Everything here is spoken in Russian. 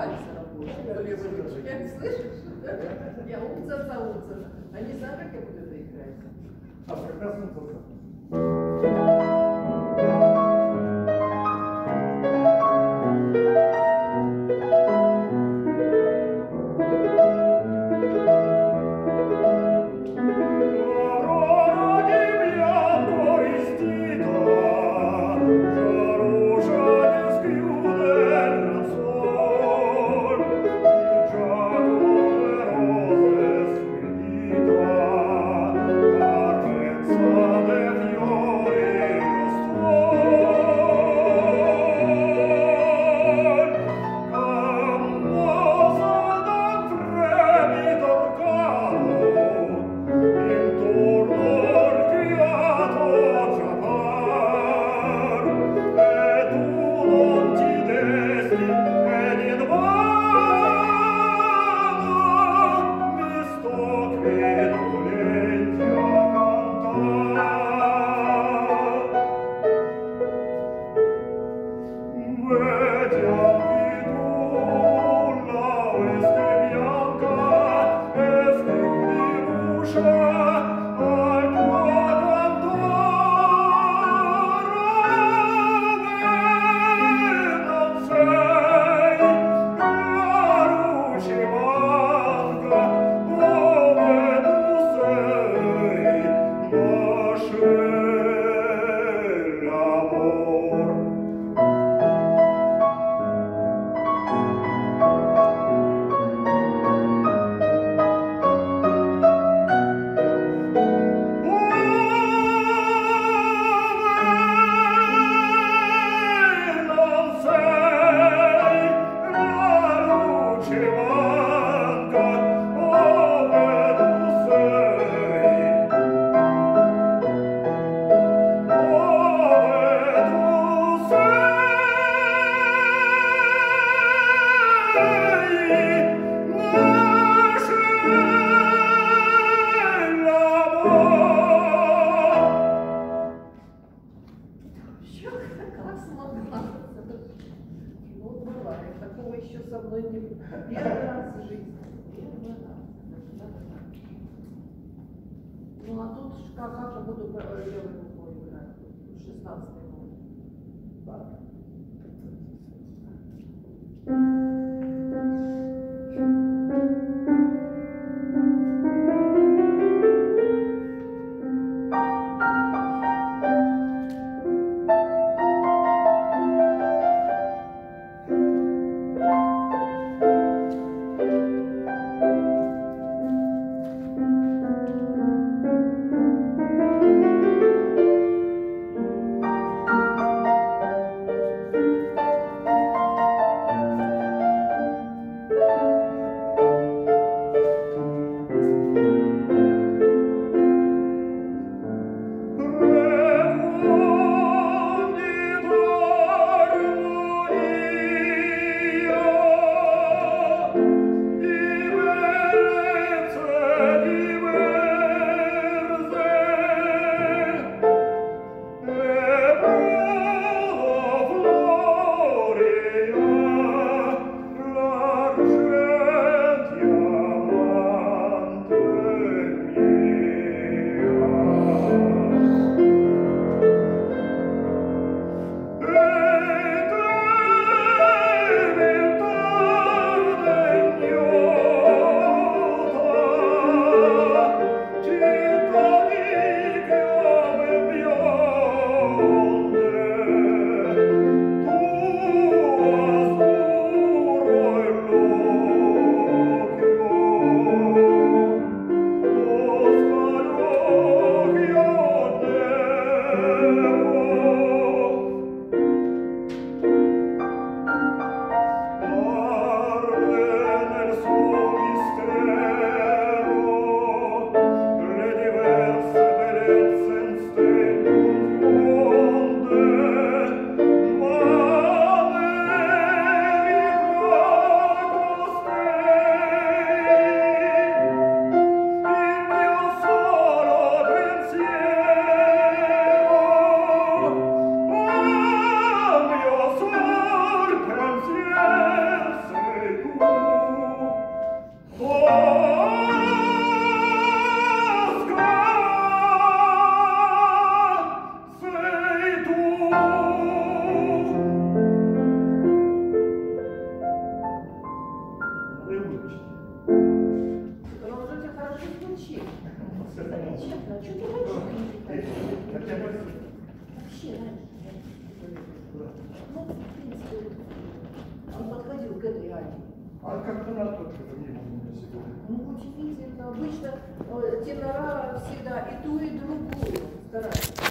пальцы работают. левой руке. Слышишь? Я умца за умца. А не знаю, как я буду это играть. А прекрасно не. Первый раз в жизни. Первый раз. Ну, а тут как, как я буду э, левой рукой играть? 16 Замечательно. А что ты раньше? Вообще раньше. Ну, в принципе, он подходил к этой. А как она только не было у меня сегодня? Ну, удивительно. Обычно э, тенора всегда и ту, и другую стараются.